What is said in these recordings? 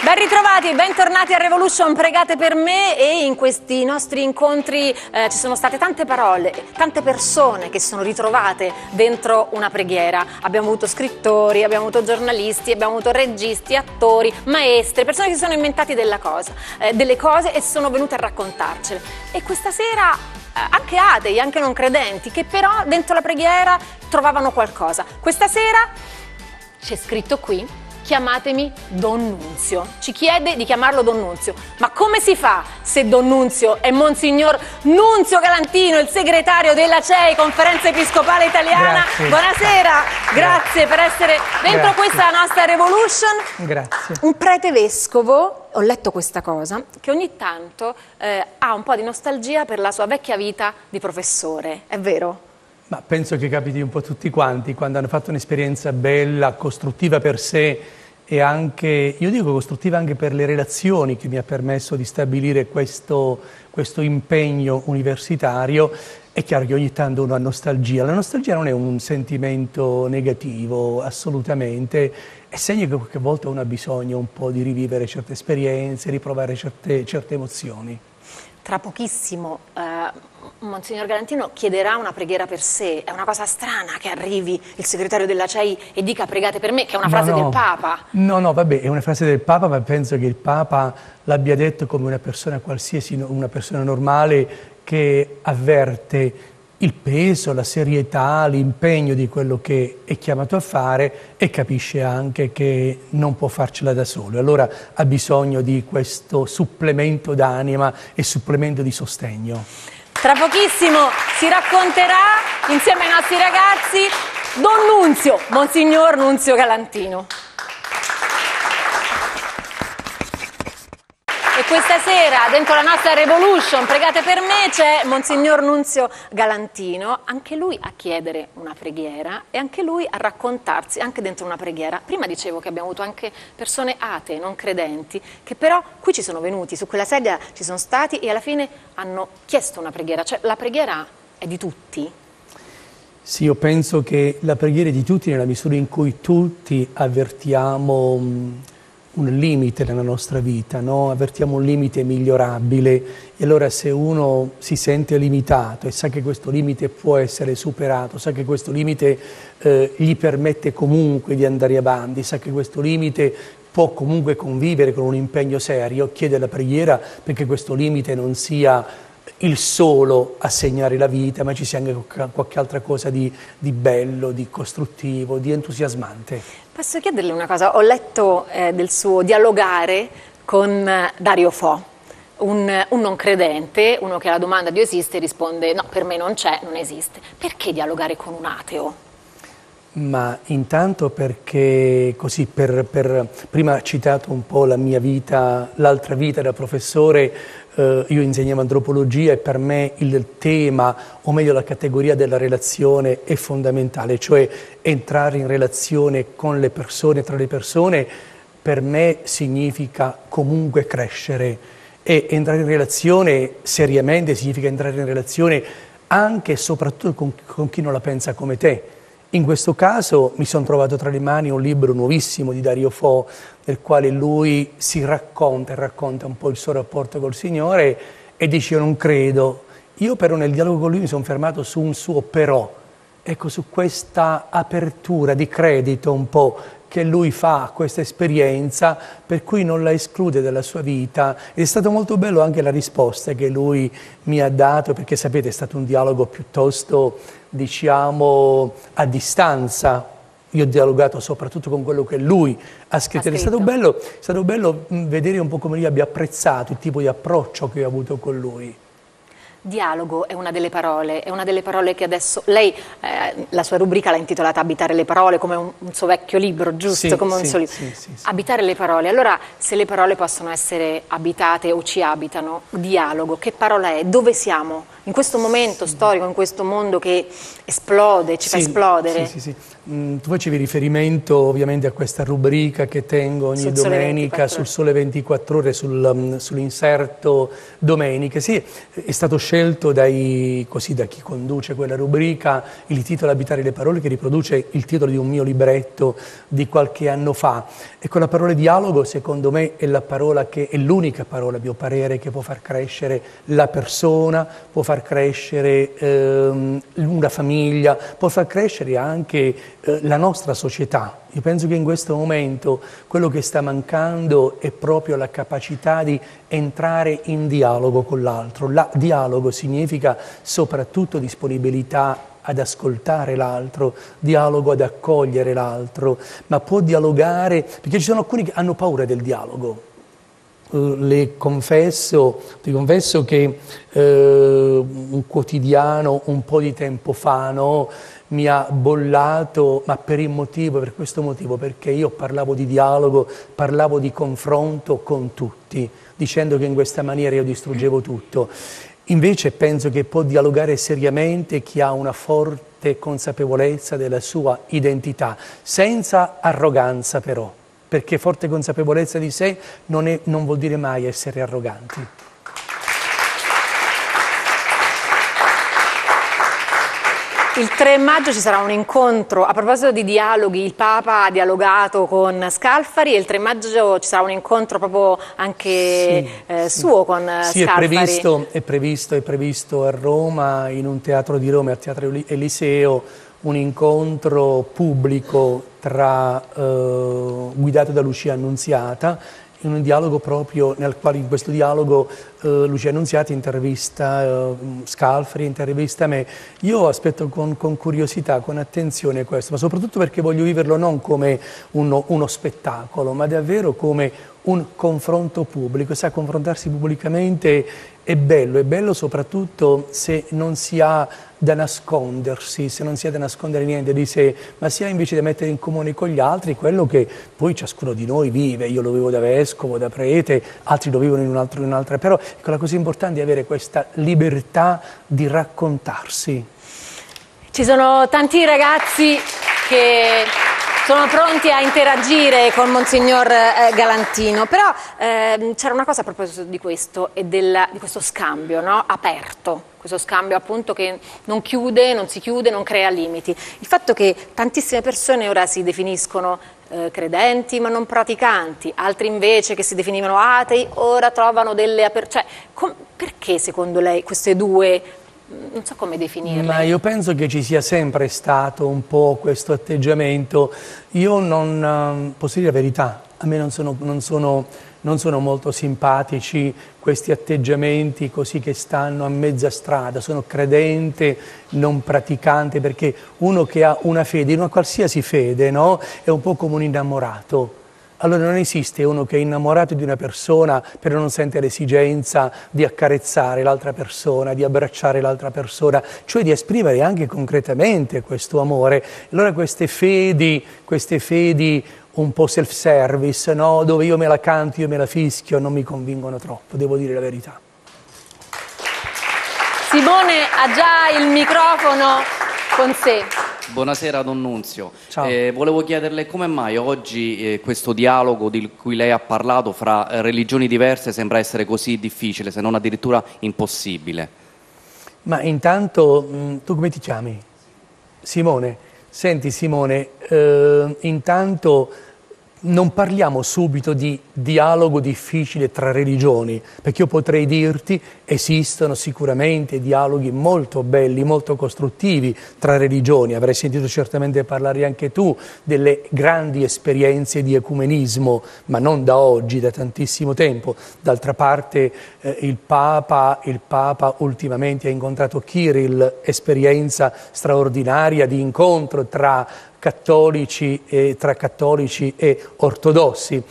Ben ritrovati, bentornati a Revolution, pregate per me e in questi nostri incontri eh, ci sono state tante parole, tante persone che sono ritrovate dentro una preghiera. Abbiamo avuto scrittori, abbiamo avuto giornalisti, abbiamo avuto registi, attori, maestri, persone che si sono inventati cosa, eh, delle cose e sono venute a raccontarcele. E questa sera eh, anche atei, anche non credenti, che però dentro la preghiera trovavano qualcosa. Questa sera c'è scritto qui chiamatemi Don Nunzio. Ci chiede di chiamarlo Don Nunzio. Ma come si fa se Don Nunzio è Monsignor Nunzio Galantino, il segretario della CEI, Conferenza Episcopale Italiana? Grazie. Buonasera, grazie, grazie per essere dentro grazie. questa nostra revolution. Grazie. Un prete vescovo, ho letto questa cosa, che ogni tanto eh, ha un po' di nostalgia per la sua vecchia vita di professore, è vero? Ma penso che capiti un po' tutti quanti, quando hanno fatto un'esperienza bella, costruttiva per sé e anche, io dico costruttiva anche per le relazioni che mi ha permesso di stabilire questo, questo impegno universitario, è chiaro che ogni tanto uno ha nostalgia. La nostalgia non è un sentimento negativo, assolutamente, è segno che qualche volta uno ha bisogno un po' di rivivere certe esperienze, riprovare certe, certe emozioni. Tra pochissimo eh, Monsignor Galantino chiederà una preghiera per sé. È una cosa strana che arrivi il segretario della CEI e dica pregate per me, che è una frase no, no. del Papa. No, no, vabbè, è una frase del Papa, ma penso che il Papa l'abbia detto come una persona qualsiasi, una persona normale che avverte il peso, la serietà, l'impegno di quello che è chiamato a fare e capisce anche che non può farcela da solo. Allora ha bisogno di questo supplemento d'anima e supplemento di sostegno. Tra pochissimo si racconterà insieme ai nostri ragazzi Don Nunzio, Monsignor Nunzio Galantino. Questa sera, dentro la nostra Revolution, pregate per me, c'è Monsignor Nunzio Galantino, anche lui a chiedere una preghiera e anche lui a raccontarsi, anche dentro una preghiera. Prima dicevo che abbiamo avuto anche persone atee, non credenti, che però qui ci sono venuti, su quella sedia ci sono stati e alla fine hanno chiesto una preghiera. Cioè la preghiera è di tutti? Sì, io penso che la preghiera è di tutti nella misura in cui tutti avvertiamo un limite nella nostra vita, no? avvertiamo un limite migliorabile e allora se uno si sente limitato e sa che questo limite può essere superato, sa che questo limite eh, gli permette comunque di andare avanti, sa che questo limite può comunque convivere con un impegno serio, chiede la preghiera perché questo limite non sia il solo a segnare la vita, ma ci sia anche qualche altra cosa di, di bello, di costruttivo, di entusiasmante. Posso chiederle una cosa? Ho letto eh, del suo dialogare con eh, Dario Fo, un, un, non credente, uno che alla domanda Dio esiste risponde no, per me non c'è, non esiste. Perché dialogare con un ateo? Ma intanto perché così, per, per, prima ha citato un po' la mia vita, l'altra vita da professore, eh, io insegnavo antropologia e per me il tema, o meglio la categoria della relazione è fondamentale, cioè entrare in relazione con le persone, tra le persone, per me significa comunque crescere. E entrare in relazione seriamente significa entrare in relazione anche e soprattutto con, con chi non la pensa come te in questo caso mi sono trovato tra le mani un libro nuovissimo di Dario Fo, nel quale lui si racconta e racconta un po' il suo rapporto col Signore e dice io non credo. Io però nel dialogo con lui mi sono fermato su un suo però, ecco su questa apertura di credito un po' che lui fa questa esperienza per cui non la esclude dalla sua vita ed è stato molto bello anche la risposta che lui mi ha dato perché sapete è stato un dialogo piuttosto diciamo a distanza. Io ho dialogato soprattutto con quello che lui ha scritto, ed è stato bello, è stato bello vedere un po' come lui abbia apprezzato il tipo di approccio che ho avuto con lui. Dialogo è una delle parole, è una delle parole che adesso lei, eh, la sua rubrica l'ha intitolata Abitare le parole come un, un suo vecchio libro, giusto? Sì, come un sì, suo libro. Sì, sì, Abitare le parole, allora se le parole possono essere abitate o ci abitano, dialogo, che parola è? Dove siamo? In questo momento storico, in questo mondo che esplode, ci fa esplodere. Sì, sì, sì. Mm, tu facevi riferimento ovviamente a questa rubrica che tengo ogni sul domenica sul Sole 24 Ore, sul, um, sull'inserto domenica. Sì, è stato scelto scelto dai, così, da chi conduce quella rubrica il titolo Abitare le parole che riproduce il titolo di un mio libretto di qualche anno fa. E con la parola dialogo secondo me è la parola che è l'unica parola, a mio parere, che può far crescere la persona, può far crescere ehm, una famiglia, può far crescere anche eh, la nostra società. Io penso che in questo momento quello che sta mancando è proprio la capacità di entrare in dialogo con l'altro. La, dialogo significa soprattutto disponibilità ad ascoltare l'altro, dialogo ad accogliere l'altro, ma può dialogare, perché ci sono alcuni che hanno paura del dialogo. Uh, le confesso, ti confesso che uh, un quotidiano un po' di tempo fa no, mi ha bollato, ma per il motivo, per questo motivo, perché io parlavo di dialogo, parlavo di confronto con tutti, dicendo che in questa maniera io distruggevo tutto. Invece penso che può dialogare seriamente chi ha una forte consapevolezza della sua identità, senza arroganza però, perché forte consapevolezza di sé non, è, non vuol dire mai essere arroganti. Il 3 maggio ci sarà un incontro, a proposito di dialoghi, il Papa ha dialogato con Scalfari e il 3 maggio ci sarà un incontro proprio anche sì, eh, sì. suo con sì, Scalfari. Sì, è previsto, è, previsto, è previsto a Roma, in un teatro di Roma, al Teatro Eliseo, un incontro pubblico tra, eh, guidato da Lucia Annunziata in un dialogo proprio nel quale in questo dialogo eh, Lucia Annunziati intervista eh, Scalfri, intervista me. Io aspetto con, con, curiosità, con attenzione questo, ma soprattutto perché voglio viverlo non come uno, uno spettacolo, ma davvero come un confronto pubblico. Sa, confrontarsi pubblicamente è bello, è bello soprattutto se non si ha da nascondersi, se non si ha da nascondere niente di sé, ma si ha invece da mettere in comune con gli altri quello che poi ciascuno di noi vive. Io lo vivo da vescovo, da prete, altri lo vivono in, un altro, in un'altra, però ecco, la cosa importante è avere questa libertà di raccontarsi. Ci sono tanti ragazzi che sono pronti a interagire con Monsignor eh, Galantino, però eh, c'era una cosa a proposito di questo e del, di questo scambio no? aperto, questo scambio appunto che non chiude, non si chiude, non crea limiti. Il fatto che tantissime persone ora si definiscono eh, credenti ma non praticanti, altri invece che si definivano atei ora trovano delle aperture. Cioè, perché secondo lei queste due non so come definirle. Ma io penso che ci sia sempre stato un po' questo atteggiamento. Io non ehm, posso dire la verità, a me non sono, non sono, non sono molto simpatici questi atteggiamenti così che stanno a mezza strada. Sono credente, non praticante, perché uno che ha una fede, una qualsiasi fede, no? è un po' come un innamorato allora non esiste uno che è innamorato di una persona però non sente l'esigenza di accarezzare l'altra persona, di abbracciare l'altra persona, cioè di esprimere anche concretamente questo amore. Allora queste fedi, queste fedi un po' self-service, no? dove io me la canto, io me la fischio, non mi convincono troppo, devo dire la verità. Simone ha già il microfono con sé. Buonasera Don Nunzio. Eh, volevo chiederle come mai oggi eh, questo dialogo di cui lei ha parlato fra eh, religioni diverse sembra essere così difficile, se non addirittura impossibile. Ma intanto, mh, mm, tu come ti chiami? Simone. Senti Simone, eh, intanto non parliamo subito di dialogo difficile tra religioni, perché io potrei dirti esistono sicuramente dialoghi molto belli, molto costruttivi tra religioni. Avrai sentito certamente parlare anche tu delle grandi esperienze di ecumenismo, ma non da oggi, da tantissimo tempo. D'altra parte eh, il, Papa, il Papa ultimamente ha incontrato Kirill, esperienza straordinaria di incontro tra cattolici e, tra cattolici e ortodossi.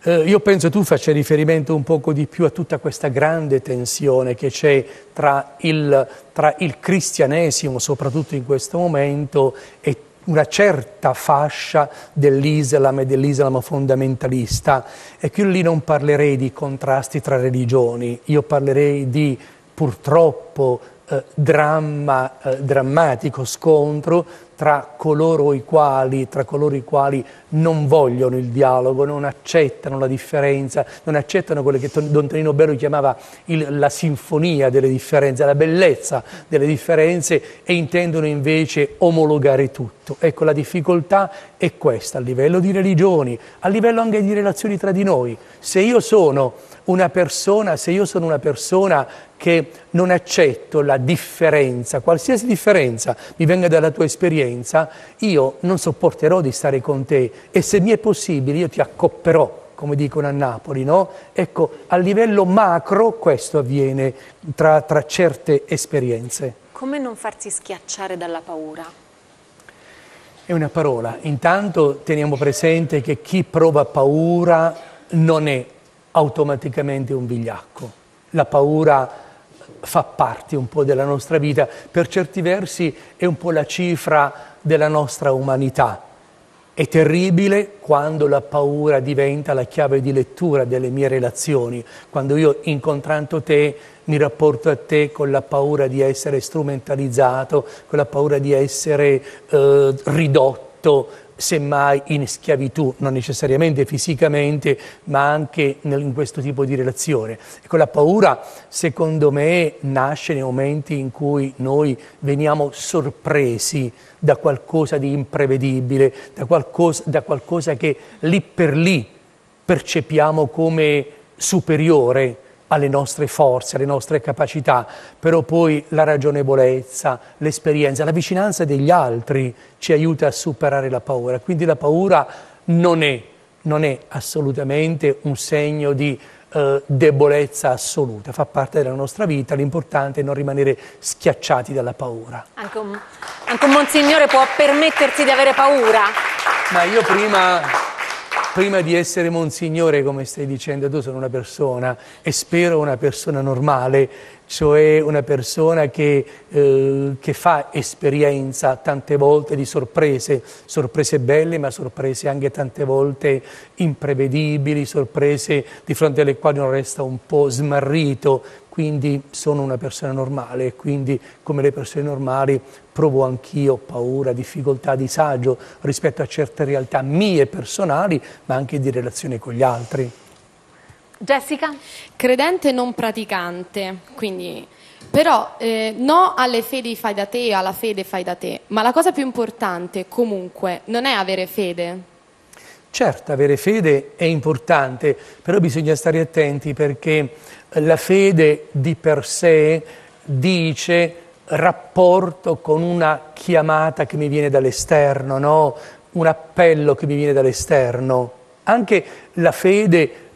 Eh, io penso tu faccia riferimento un poco di più a tutta questa grande tensione che c'è tra il, tra il cristianesimo, soprattutto in questo momento, e una certa fascia dell'Islam e dell'Islam fondamentalista. E qui lì non parlerei di contrasti tra religioni, io parlerei di purtroppo eh, dramma, eh, drammatico scontro tra coloro i quali, tra coloro i quali non vogliono il dialogo, non accettano la differenza, non accettano quello che Don Tonino Bello chiamava il, la sinfonia delle differenze, la bellezza delle differenze e intendono invece omologare tutto. Ecco, la difficoltà è questa a livello di religioni, a livello anche di relazioni tra di noi. Se io sono una persona, se io sono una persona che non accetto la differenza, qualsiasi differenza mi venga dalla tua esperienza, io non sopporterò di stare con te e se mi è possibile io ti accopperò come dicono a Napoli, no? Ecco, a livello macro questo avviene tra, tra certe esperienze. Come non farsi schiacciare dalla paura? È una parola. Intanto teniamo presente che chi prova paura non è automaticamente un vigliacco. La paura fa parte un po' della nostra vita, per certi versi è un po' la cifra della nostra umanità. È terribile quando la paura diventa la chiave di lettura delle mie relazioni, quando io incontrando te mi rapporto a te con la paura di essere strumentalizzato, con la paura di essere eh, ridotto, semmai in schiavitù, non necessariamente fisicamente, ma anche in questo tipo di relazione. Ecco, la paura, secondo me, nasce nei momenti in cui noi veniamo sorpresi da qualcosa di imprevedibile, da qualcosa, da qualcosa che lì per lì percepiamo come superiore alle nostre forze, alle nostre capacità, però poi la ragionevolezza, l'esperienza, la vicinanza degli altri ci aiuta a superare la paura. Quindi la paura non è, non è assolutamente un segno di eh, debolezza assoluta, fa parte della nostra vita, l'importante è non rimanere schiacciati dalla paura. Anche un, anche un monsignore può permettersi di avere paura? Ma io prima prima di essere monsignore, come stai dicendo tu, sono una persona e spero una persona normale, cioè una persona che, eh, che, fa esperienza tante volte di sorprese, sorprese belle ma sorprese anche tante volte imprevedibili, sorprese di fronte alle quali uno resta un po' smarrito, quindi sono una persona normale e quindi come le persone normali provo anch'io paura, difficoltà, disagio rispetto a certe realtà mie personali ma anche di relazione con gli altri. Jessica? Credente non praticante, quindi però eh, no alle fedi fai da te, alla fede fai da te, ma la cosa più importante comunque non è avere fede. Certo, avere fede è importante, però bisogna stare attenti perché la fede di per sé dice rapporto con una chiamata che mi viene dall'esterno, no? un appello che mi viene dall'esterno. Anche la fede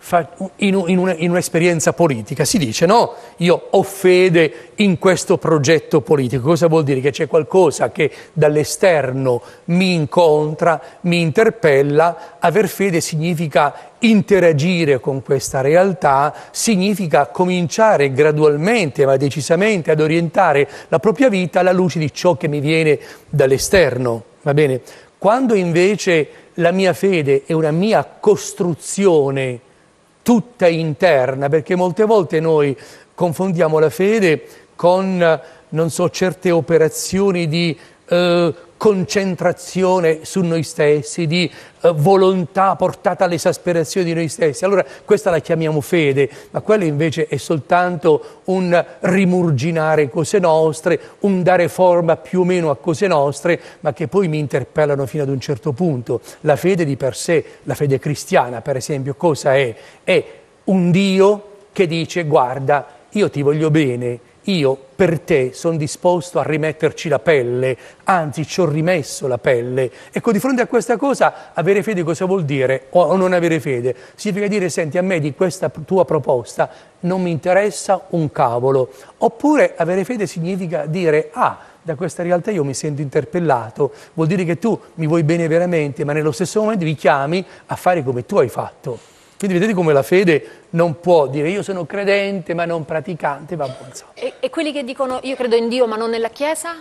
in, in, in un'esperienza politica. Si dice no, io ho fede in questo progetto politico. Cosa vuol dire? Che c'è qualcosa che dall'esterno mi incontra, mi interpella. Aver fede significa interagire con questa realtà, significa cominciare gradualmente ma decisamente ad orientare la propria vita alla luce di ciò che mi viene dall'esterno. Va bene? Quando invece la mia fede è una mia costruzione, tutta interna, perché molte volte noi confondiamo la fede con, non so, certe operazioni di eh, concentrazione su noi stessi, di eh, volontà portata all'esasperazione di noi stessi. Allora questa la chiamiamo fede, ma quella invece è soltanto un rimurginare cose nostre, un dare forma più o meno a cose nostre, ma che poi mi interpellano fino ad un certo punto. La fede di per sé, la fede cristiana per esempio, cosa è? È un Dio che dice guarda, io ti voglio bene, io per te sono disposto a rimetterci la pelle, anzi ci ho rimesso la pelle. Ecco, di fronte a questa cosa, avere fede cosa vuol dire? O non avere fede? Significa dire, senti, a me di questa tua proposta non mi interessa un cavolo. Oppure avere fede significa dire, ah, da questa realtà io mi sento interpellato, vuol dire che tu mi vuoi bene veramente, ma nello stesso momento mi chiami a fare come tu hai fatto. Quindi vedete come la fede non può dire io sono credente ma non praticante, va buon e, e quelli che dicono io credo in Dio ma non nella Chiesa?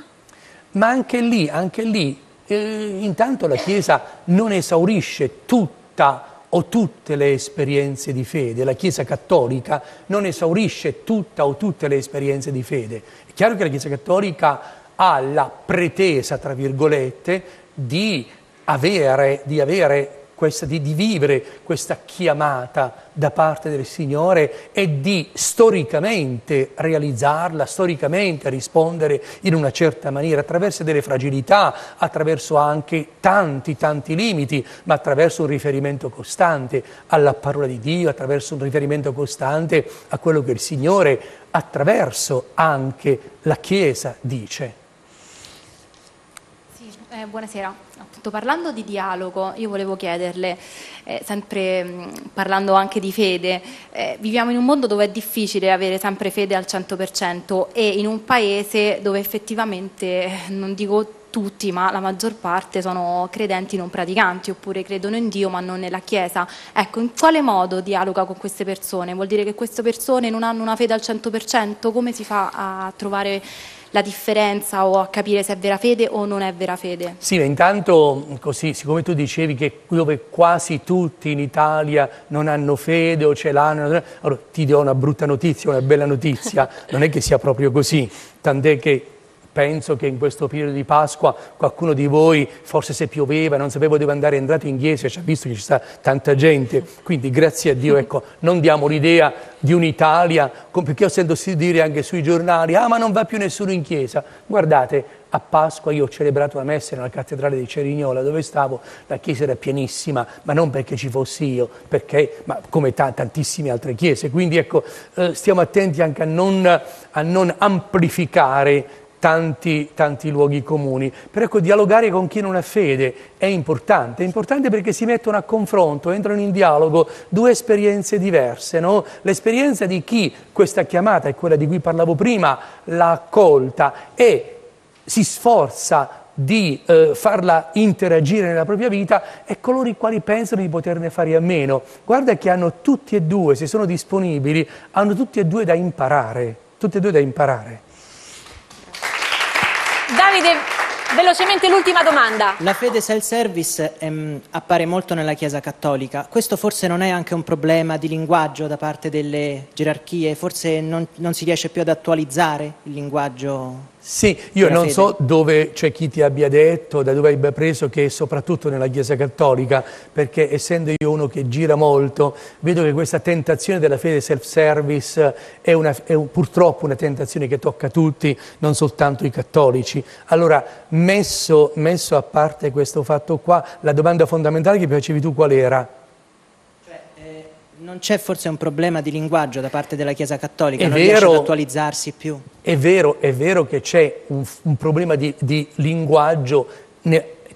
Ma anche lì, anche lì, eh, intanto la Chiesa non esaurisce tutta o tutte le esperienze di fede, la Chiesa cattolica non esaurisce tutta o tutte le esperienze di fede. È chiaro che la Chiesa cattolica ha la pretesa, tra virgolette, di avere, di avere questa, di, di, vivere questa chiamata da parte del Signore e di storicamente realizzarla, storicamente rispondere in una certa maniera, attraverso delle fragilità, attraverso anche tanti, tanti limiti, ma attraverso un riferimento costante alla parola di Dio, attraverso un riferimento costante a quello che il Signore, attraverso anche la Chiesa, dice. Eh, buonasera appunto parlando di dialogo, io volevo chiederle, eh, sempre mh, mm, parlando anche di fede, eh, viviamo in un mondo dove è difficile avere sempre fede al 100% e in un paese dove effettivamente, eh, non dico tutti, ma la maggior parte sono credenti non praticanti oppure credono in Dio ma non nella Chiesa. Ecco, in quale modo dialoga con queste persone? Vuol dire che queste persone non hanno una fede al 100%? Come si fa a trovare la differenza o a capire se è vera fede o non è vera fede? Sì, intanto così, siccome tu dicevi che dove quasi tutti in Italia non hanno fede o ce l'hanno, allora ti do una brutta notizia, una bella notizia, non è che sia proprio così, tant'è che Penso che in questo periodo di Pasqua qualcuno di voi, forse se pioveva, non sapeva dove andare, è entrato in chiesa, ci ha visto che ci sta tanta gente. Quindi grazie a Dio, ecco, non diamo l'idea di un'Italia, perché ho sentito dire anche sui giornali, ah ma non va più nessuno in chiesa. Guardate, a Pasqua io ho celebrato la messa nella cattedrale di Cerignola dove stavo, la chiesa era pienissima, ma non perché ci fossi io, perché, ma come t- tantissime altre chiese. Quindi ecco, eh, stiamo attenti anche a non, a non amplificare tanti, tanti luoghi comuni. Però ecco, dialogare con chi non ha fede è importante, è importante perché si mettono a confronto, entrano in dialogo due esperienze diverse. No? L'esperienza di chi questa chiamata è quella di cui parlavo prima, l'ha accolta e si sforza di eh, farla interagire nella propria vita e coloro i quali pensano di poterne fare a meno. Guarda che hanno tutti e due, se sono disponibili, hanno tutti e due da imparare, tutti e due da imparare. Davide, velocemente l'ultima domanda. La fede self-service ehm, appare molto nella Chiesa cattolica. Questo forse non è anche un problema di linguaggio da parte delle gerarchie? Forse non, non si riesce più ad attualizzare il linguaggio sì, io non fede. so dove c'è chi ti abbia detto, da dove abbia preso che soprattutto nella Chiesa Cattolica, perché essendo io uno che gira molto, vedo che questa tentazione della fede self-service è, una, è un, purtroppo una tentazione che tocca tutti, non soltanto i cattolici. Allora, messo, messo a parte questo fatto qua, la domanda fondamentale che facevi tu qual era? Non c'è forse un problema di linguaggio da parte della Chiesa Cattolica, è non vero, riesce ad attualizzarsi più? È vero, è vero che c'è un, un problema di, di linguaggio,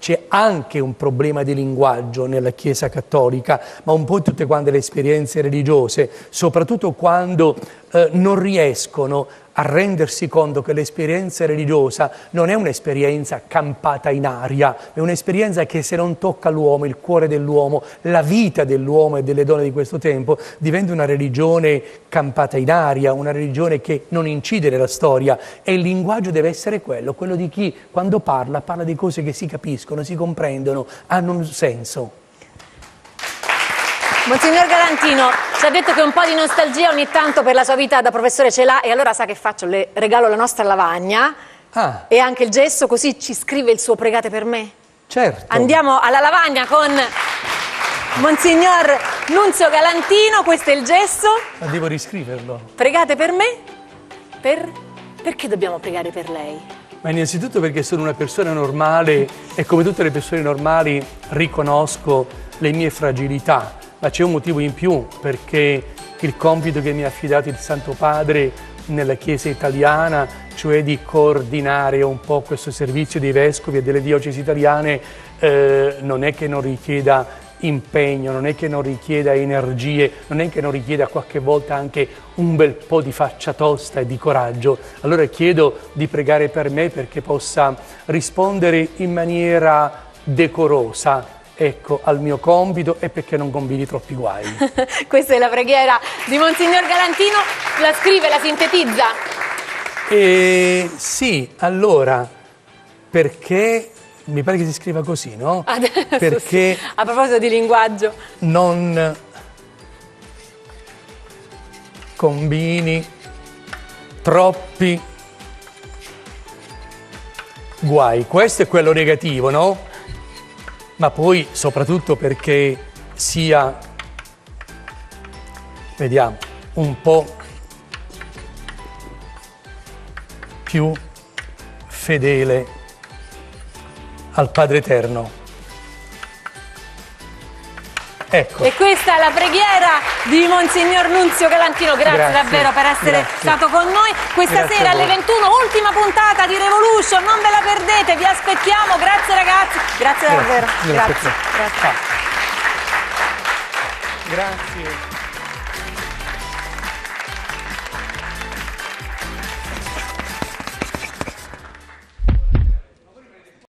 c'è anche un problema di linguaggio nella Chiesa Cattolica, ma un po' in tutte quante le esperienze religiose, soprattutto quando eh, non riescono a rendersi conto che l'esperienza religiosa non è un'esperienza campata in aria, è un'esperienza che se non tocca l'uomo, il cuore dell'uomo, la vita dell'uomo e delle donne di questo tempo, diventa una religione campata in aria, una religione che non incide nella storia e il linguaggio deve essere quello, quello di chi quando parla parla di cose che si capiscono, si comprendono, hanno un senso. Monsignor Galantino ci ha detto che un po' di nostalgia ogni tanto per la sua vita da professore ce l'ha e allora sa che faccio? Le regalo la nostra lavagna ah. e anche il gesso così ci scrive il suo pregate per me. Certo. Andiamo alla lavagna con Monsignor Nunzio Galantino, questo è il gesso. Ma devo riscriverlo. Pregate per me? Per... Perché dobbiamo pregare per lei? Ma innanzitutto perché sono una persona normale e come tutte le persone normali riconosco le mie fragilità ma c'è un motivo in più perché il compito che mi ha affidato il Santo Padre nella Chiesa italiana, cioè di coordinare un po' questo servizio dei vescovi e delle diocesi italiane, eh, non è che non richieda impegno, non è che non richieda energie, non è che non richieda qualche volta anche un bel po' di faccia tosta e di coraggio. Allora chiedo di pregare per me perché possa rispondere in maniera decorosa ecco, al mio compito e perché non combini troppi guai. Questa è la preghiera di Monsignor Galantino, la scrive, la sintetizza? Eh, sì, allora, perché mi pare che si scriva così, no? Adesso perché sì. a proposito di linguaggio. Non combini troppi guai. Questo è quello negativo, no? Ma poi soprattutto perché sia, vediamo, un po' più fedele al Padre Eterno. Ecco. E questa è la preghiera di Monsignor Nunzio Galantino. Grazie, grazie davvero per essere grazie. stato con noi. Questa grazie sera alle 21, ultima puntata di Revolution. Non ve la perdete, vi aspettiamo. Grazie ragazzi. Grazie, davvero. Grazie. Grazie. grazie.